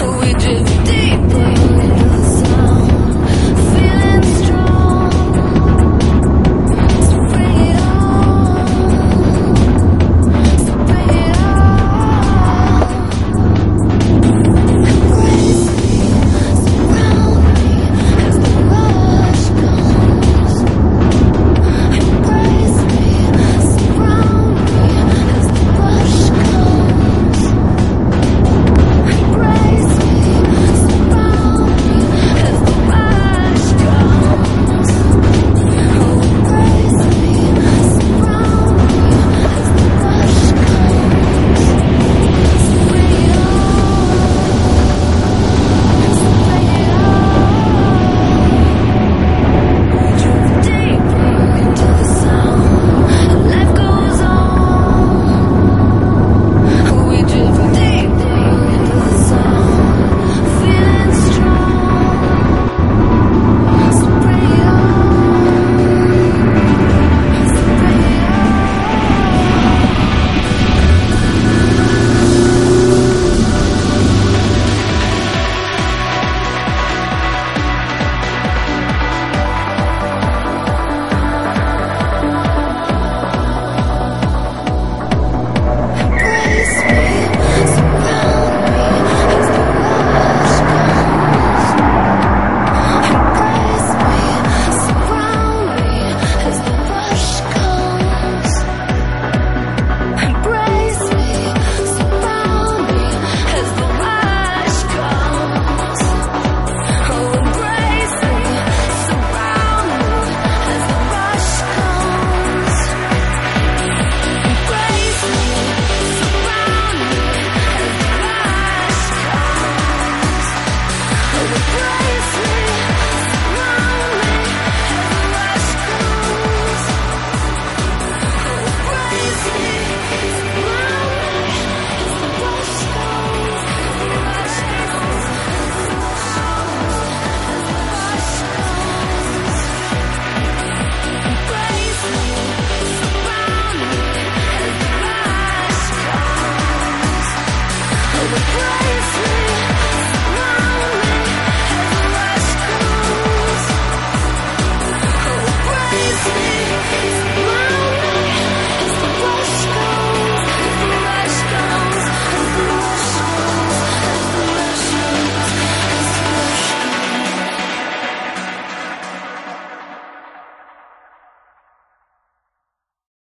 we did.